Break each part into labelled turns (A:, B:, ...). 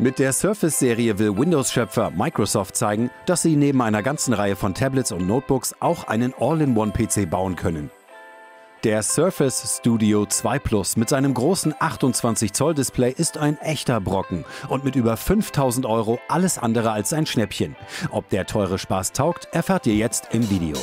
A: Mit der Surface-Serie will Windows-Schöpfer Microsoft zeigen, dass sie neben einer ganzen Reihe von Tablets und Notebooks auch einen All-in-One-PC bauen können. Der Surface Studio 2 Plus mit seinem großen 28-Zoll-Display ist ein echter Brocken und mit über 5000 Euro alles andere als ein Schnäppchen. Ob der teure Spaß taugt, erfahrt ihr jetzt im Video.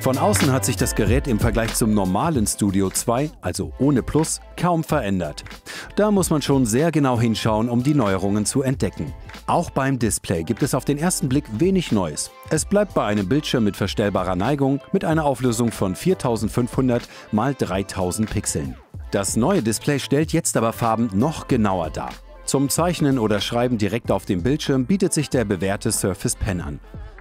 A: Von außen hat sich das Gerät im Vergleich zum normalen Studio 2, also ohne Plus, kaum verändert. Da muss man schon sehr genau hinschauen, um die Neuerungen zu entdecken. Auch beim Display gibt es auf den ersten Blick wenig Neues. Es bleibt bei einem Bildschirm mit verstellbarer Neigung mit einer Auflösung von 4500 x 3000 Pixeln. Das neue Display stellt jetzt aber Farben noch genauer dar. Zum Zeichnen oder Schreiben direkt auf dem Bildschirm bietet sich der bewährte Surface Pen an.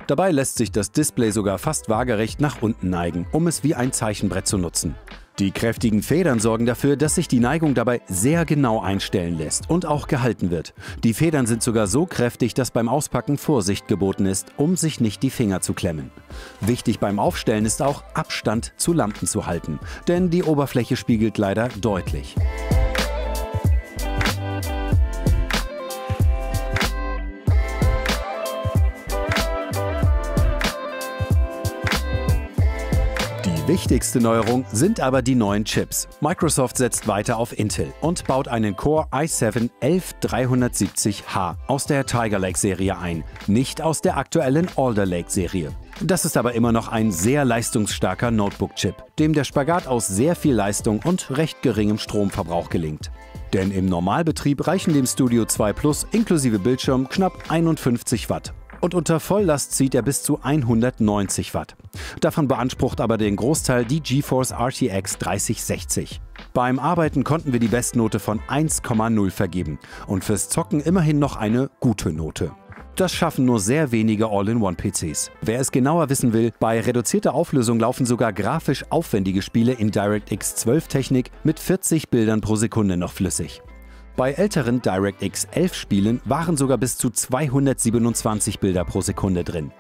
A: Dabei lässt sich das Display sogar fast waagerecht nach unten neigen, um es wie ein Zeichenbrett zu nutzen. Die kräftigen Federn sorgen dafür, dass sich die Neigung dabei sehr genau einstellen lässt und auch gehalten wird. Die Federn sind sogar so kräftig, dass beim Auspacken Vorsicht geboten ist, um sich nicht die Finger zu klemmen. Wichtig beim Aufstellen ist auch Abstand zu Lampen zu halten, denn die Oberfläche spiegelt leider deutlich. Wichtigste Neuerung sind aber die neuen Chips. Microsoft setzt weiter auf Intel und baut einen Core i7 11370H aus der Tiger Lake Serie ein, nicht aus der aktuellen Alder Lake Serie. Das ist aber immer noch ein sehr leistungsstarker Notebook-Chip, dem der Spagat aus sehr viel Leistung und recht geringem Stromverbrauch gelingt. Denn im Normalbetrieb reichen dem Studio 2 Plus inklusive Bildschirm knapp 51 Watt und unter Volllast zieht er bis zu 190 Watt. Davon beansprucht aber den Großteil die GeForce RTX 3060. Beim Arbeiten konnten wir die Bestnote von 1,0 vergeben und fürs Zocken immerhin noch eine gute Note. Das schaffen nur sehr wenige All-in-One-PCs. Wer es genauer wissen will, bei reduzierter Auflösung laufen sogar grafisch aufwendige Spiele in DirectX 12-Technik mit 40 Bildern pro Sekunde noch flüssig. Bei älteren DirectX 11 Spielen waren sogar bis zu 227 Bilder pro Sekunde drin.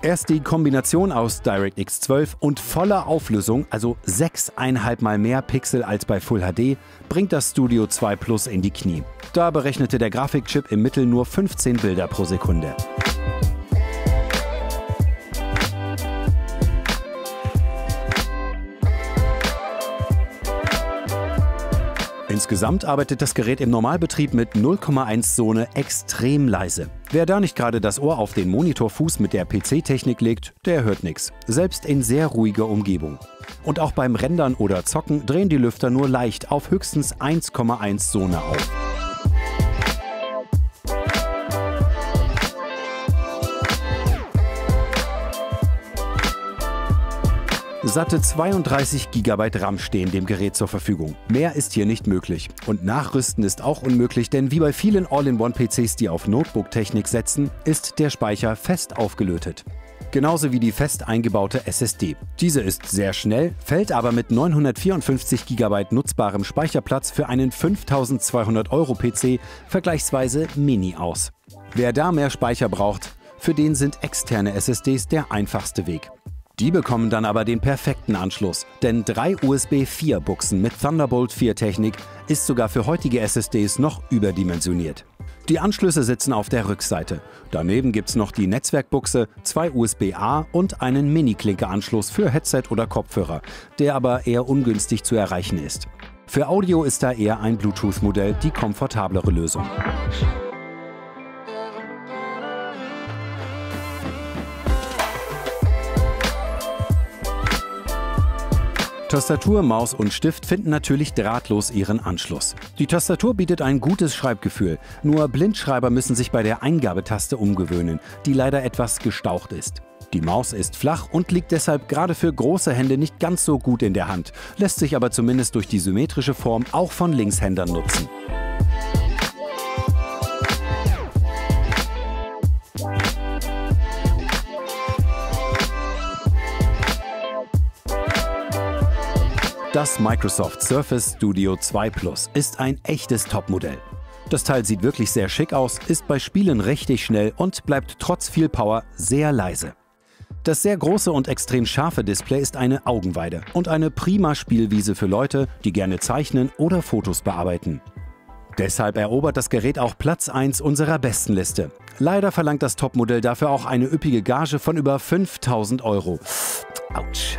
A: Erst die Kombination aus DirectX 12 und voller Auflösung, also 6,5 mal mehr Pixel als bei Full HD, bringt das Studio 2 Plus in die Knie. Da berechnete der Grafikchip im Mittel nur 15 Bilder pro Sekunde. Insgesamt arbeitet das Gerät im Normalbetrieb mit 0,1 Zone extrem leise. Wer da nicht gerade das Ohr auf den Monitorfuß mit der PC-Technik legt, der hört nichts, selbst in sehr ruhiger Umgebung. Und auch beim Rendern oder Zocken drehen die Lüfter nur leicht auf höchstens 1,1 Zone auf. Satte 32 GB RAM stehen dem Gerät zur Verfügung. Mehr ist hier nicht möglich. Und Nachrüsten ist auch unmöglich, denn wie bei vielen All-in-One-PCs, die auf Notebook-Technik setzen, ist der Speicher fest aufgelötet. Genauso wie die fest eingebaute SSD. Diese ist sehr schnell, fällt aber mit 954 GB nutzbarem Speicherplatz für einen 5200 Euro PC vergleichsweise mini aus. Wer da mehr Speicher braucht, für den sind externe SSDs der einfachste Weg. Die bekommen dann aber den perfekten Anschluss, denn drei USB 4 Buchsen mit Thunderbolt 4 Technik ist sogar für heutige SSDs noch überdimensioniert. Die Anschlüsse sitzen auf der Rückseite. Daneben gibt es noch die Netzwerkbuchse, zwei USB-A und einen Mini-Klinke-Anschluss für Headset oder Kopfhörer, der aber eher ungünstig zu erreichen ist. Für Audio ist da eher ein Bluetooth-Modell die komfortablere Lösung. Tastatur, Maus und Stift finden natürlich drahtlos ihren Anschluss. Die Tastatur bietet ein gutes Schreibgefühl, nur Blindschreiber müssen sich bei der Eingabetaste umgewöhnen, die leider etwas gestaucht ist. Die Maus ist flach und liegt deshalb gerade für große Hände nicht ganz so gut in der Hand, lässt sich aber zumindest durch die symmetrische Form auch von Linkshändern nutzen. Das Microsoft Surface Studio 2 Plus ist ein echtes Topmodell. Das Teil sieht wirklich sehr schick aus, ist bei Spielen richtig schnell und bleibt trotz viel Power sehr leise. Das sehr große und extrem scharfe Display ist eine Augenweide und eine prima Spielwiese für Leute, die gerne zeichnen oder Fotos bearbeiten. Deshalb erobert das Gerät auch Platz 1 unserer besten Liste. Leider verlangt das Topmodell dafür auch eine üppige Gage von über 5000 Euro. Autsch.